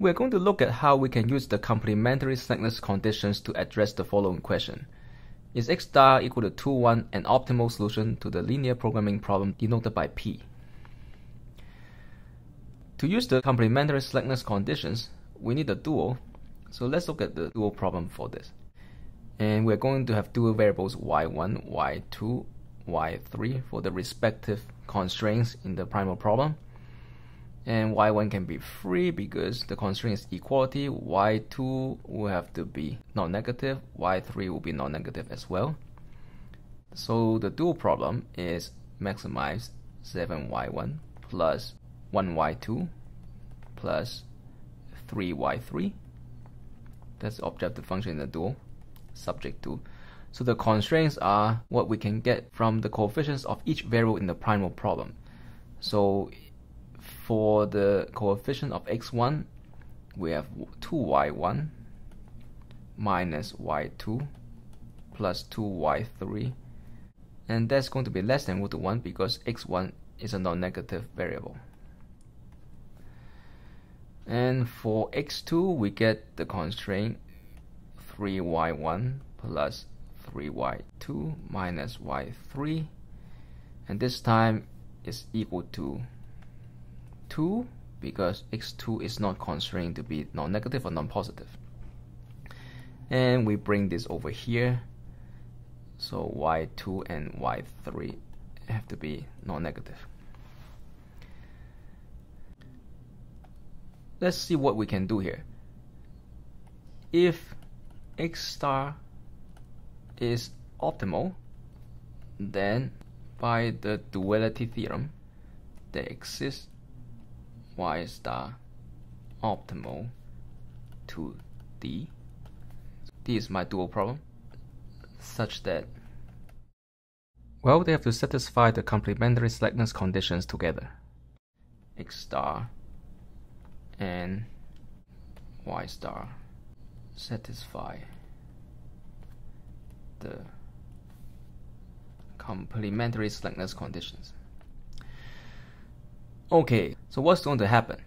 We're going to look at how we can use the complementary slackness conditions to address the following question. Is x star equal to 2, 1 an optimal solution to the linear programming problem denoted by P? To use the complementary slackness conditions, we need a dual. So let's look at the dual problem for this. And we're going to have dual variables y1, y2, y3 for the respective constraints in the primal problem and y1 can be free? Because the constraint is equality. Y2 will have to be non-negative? Y3 will be non-negative as well? So the dual problem is maximize 7y1 plus 1y2 plus 3y3 that's the objective function in the dual subject to. So the constraints are what we can get from the coefficients of each variable in the primal problem. So for the coefficient of x1, we have 2y1 minus y2 plus 2y3 and that's going to be less than root 1 because x1 is a non-negative variable. And for x2 we get the constraint 3y1 plus 3y2 minus y3 and this time is equal to 2 because x2 is not constrained to be non-negative or non-positive. And we bring this over here. So y2 and y3 have to be non-negative. Let's see what we can do here. If x star is optimal, then by the duality theorem, there exists y star optimal to d. D is my dual problem such that well they have to satisfy the complementary slackness conditions together x star and y star satisfy the complementary slackness conditions Okay, so what's going to happen?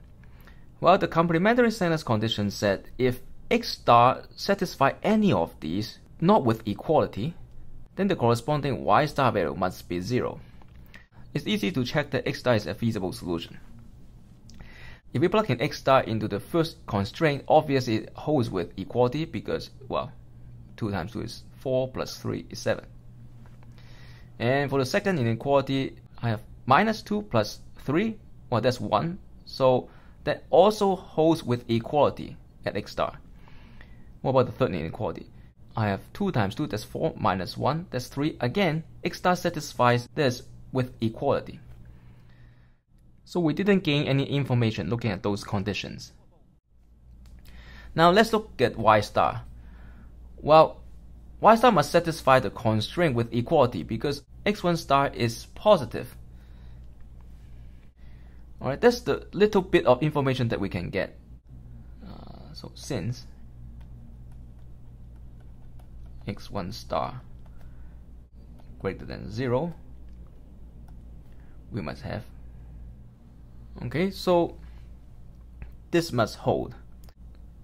Well, the complementary slackness condition said if x star satisfy any of these, not with equality, then the corresponding y star value must be 0. It's easy to check that x star is a feasible solution. If we plug in x star into the first constraint, obviously it holds with equality because, well, 2 times 2 is 4 plus 3 is 7. And for the second inequality, I have minus 2 plus 3 well that's 1 so that also holds with equality at x star. What about the third inequality? I have 2 times 2 that's 4 minus 1 that's 3 again x star satisfies this with equality. So we didn't gain any information looking at those conditions. Now let's look at y star. Well y star must satisfy the constraint with equality because x1 star is positive Alright, that's the little bit of information that we can get. Uh, so since x1 star greater than 0, we must have. Okay, so this must hold.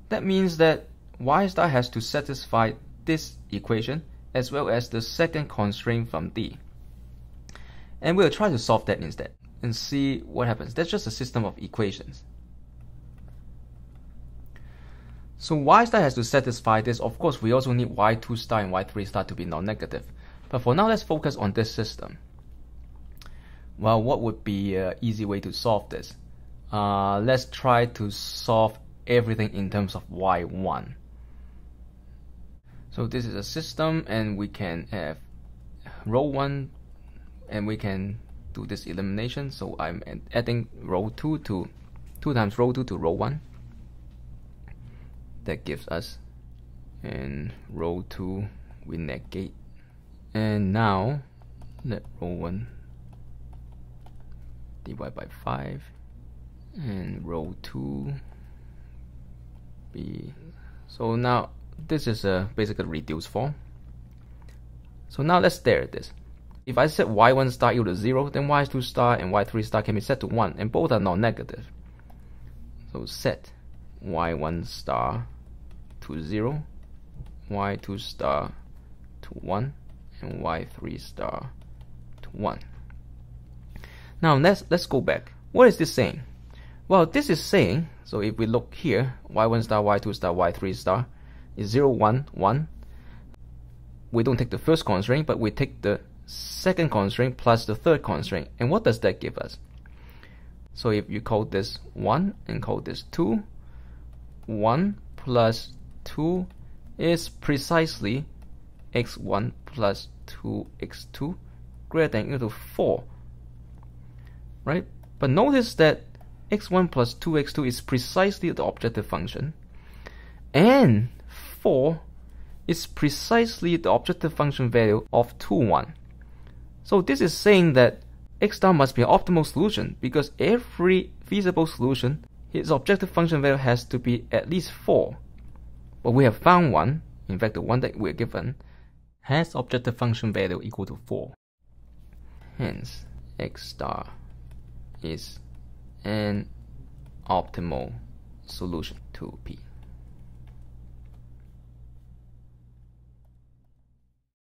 That means that y star has to satisfy this equation as well as the second constraint from D. And we'll try to solve that instead and see what happens. That's just a system of equations. So y star has to satisfy this. Of course, we also need y2 star and y3 star to be non-negative. But for now, let's focus on this system. Well, what would be an easy way to solve this? Uh, let's try to solve everything in terms of y1. So this is a system and we can have row 1 and we can do this elimination so I'm adding row 2 to 2 times row 2 to row 1 that gives us and row 2 we negate. And now let row 1 divide by 5 and row 2 be so now this is a basically reduced form. So now let's stare at this if I set y1 star equal to 0, then y2 star and y3 star can be set to 1, and both are non-negative. So set y1 star to 0, y2 star to 1, and y3 star to 1. Now let's, let's go back. What is this saying? Well, this is saying, so if we look here, y1 star, y2 star, y3 star is 0, 1, 1. We don't take the first constraint, but we take the second constraint plus the third constraint. And what does that give us? So if you call this 1 and call this 2, 1 plus 2 is precisely x1 plus 2x2 greater than equal to 4. Right? But notice that x1 plus 2x2 is precisely the objective function. And 4 is precisely the objective function value of 2, 1. So this is saying that x star must be an optimal solution because every feasible solution, its objective function value has to be at least 4. But we have found one, in fact the one that we're given, has objective function value equal to 4. Hence, x star is an optimal solution to P.